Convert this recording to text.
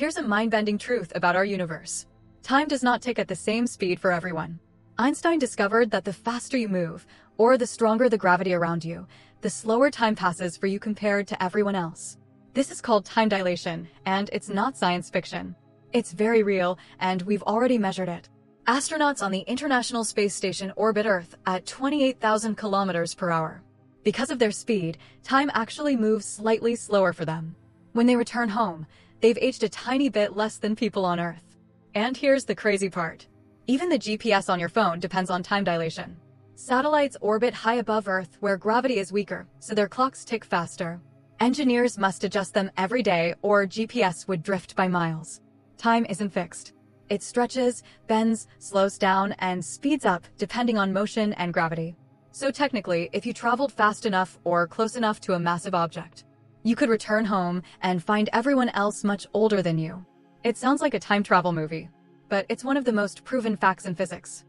Here's a mind-bending truth about our universe. Time does not tick at the same speed for everyone. Einstein discovered that the faster you move, or the stronger the gravity around you, the slower time passes for you compared to everyone else. This is called time dilation, and it's not science fiction. It's very real, and we've already measured it. Astronauts on the International Space Station orbit Earth at 28,000 kilometers per hour. Because of their speed, time actually moves slightly slower for them. When they return home, they've aged a tiny bit less than people on Earth. And here's the crazy part. Even the GPS on your phone depends on time dilation. Satellites orbit high above Earth where gravity is weaker, so their clocks tick faster. Engineers must adjust them every day or GPS would drift by miles. Time isn't fixed. It stretches, bends, slows down, and speeds up depending on motion and gravity. So technically, if you traveled fast enough or close enough to a massive object, you could return home and find everyone else much older than you. It sounds like a time travel movie, but it's one of the most proven facts in physics.